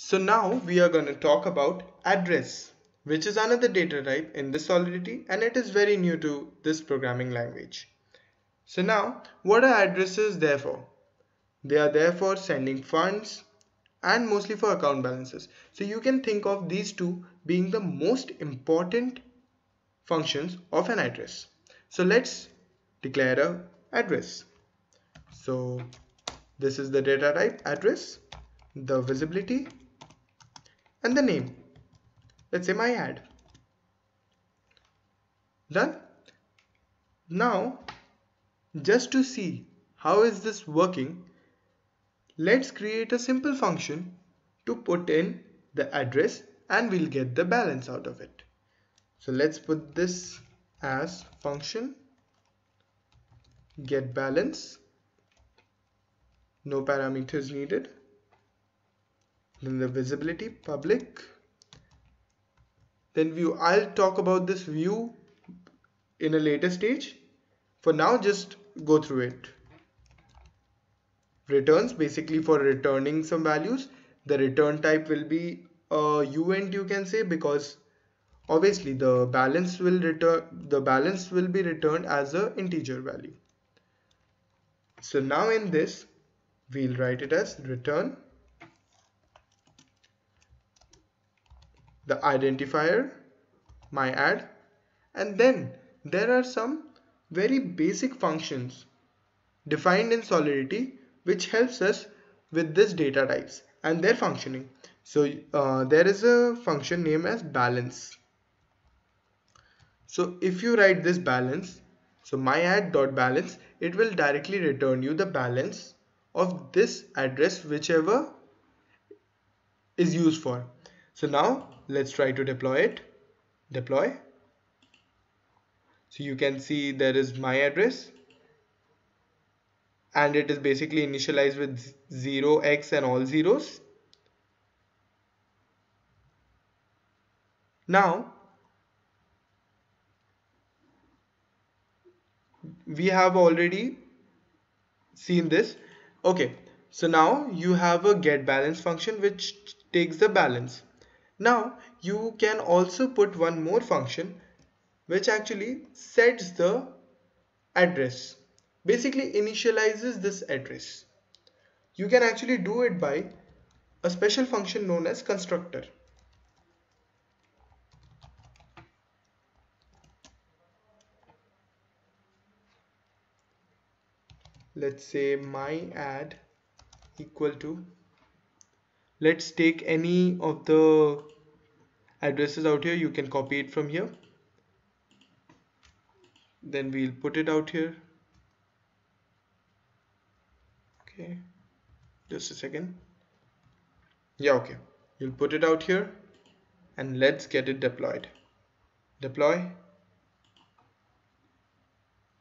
So now we are going to talk about address which is another data type in this Solidity and it is very new to this programming language. So now what are addresses there for? They are there for sending funds and mostly for account balances. So you can think of these two being the most important functions of an address. So let's declare a address. So this is the data type address, the visibility and the name. Let's say my ad. Done. Now just to see how is this working let's create a simple function to put in the address and we'll get the balance out of it. So let's put this as function get balance no parameters needed then the visibility public. Then view I'll talk about this view in a later stage. For now just go through it. Returns basically for returning some values the return type will be a uint you can say because obviously the balance will return the balance will be returned as a integer value. So now in this we'll write it as return the identifier my ad and then there are some very basic functions defined in solidity which helps us with this data types and their functioning. So uh, there is a function named as balance. So if you write this balance, so my ad dot balance, it will directly return you the balance of this address whichever is used for. So now let's try to deploy it. Deploy. So you can see there is my address and it is basically initialized with 0 x and all zeros now we have already seen this okay so now you have a get balance function which takes the balance now you can also put one more function which actually sets the address basically initializes this address. You can actually do it by a special function known as constructor. Let's say my add equal to let's take any of the addresses out here. You can copy it from here. Then we'll put it out here. Okay. Just a second. Yeah okay. You'll put it out here and let's get it deployed. Deploy.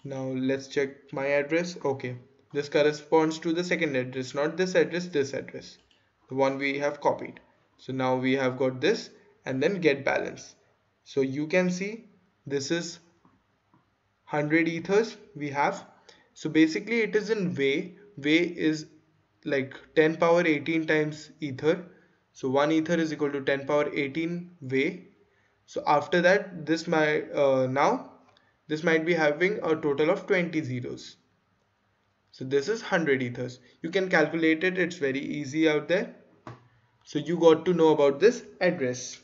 Now let's check my address. Okay. This corresponds to the second address not this address this address the one we have copied. So now we have got this and then get balance. So you can see this is 100 ethers we have. So basically it is in wei. Wei is like 10 power 18 times ether. So 1 ether is equal to 10 power 18 wei. So after that this might uh, now this might be having a total of 20 zeros so this is 100 ethers. You can calculate it. It's very easy out there. So you got to know about this address.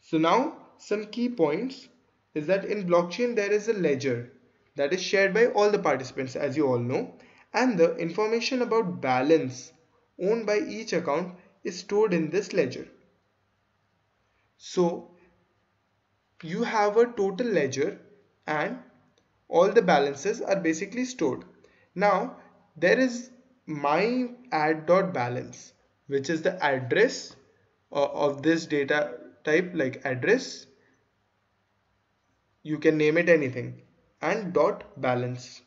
So now some key points is that in blockchain there is a ledger that is shared by all the participants as you all know. And the information about balance owned by each account is stored in this ledger. So you have a total ledger and all the balances are basically stored. Now there is my ad dot balance which is the address uh, of this data type like address you can name it anything and dot balance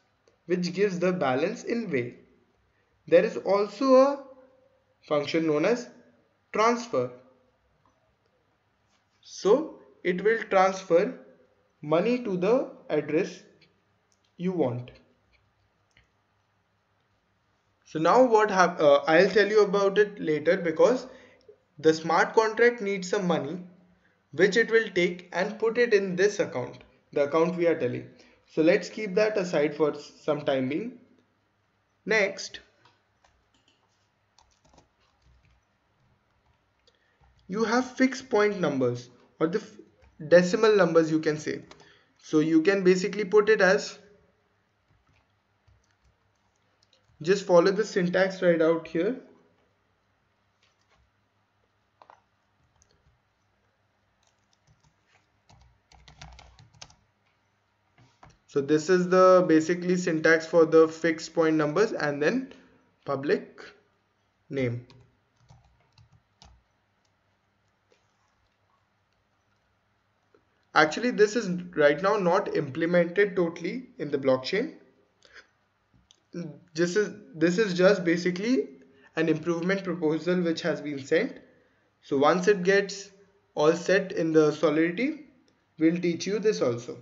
which gives the balance in wei. There is also a function known as transfer. So it will transfer money to the address you want. so now what have uh, I'll tell you about it later because the smart contract needs some money which it will take and put it in this account the account we are telling. So let's keep that aside for some time being. Next. You have fixed point numbers or the decimal numbers you can say. So you can basically put it as just follow the syntax right out here. So this is the basically syntax for the fixed point numbers and then public name. Actually this is right now not implemented totally in the blockchain this is this is just basically an improvement proposal which has been sent. So once it gets all set in the solidity we'll teach you this also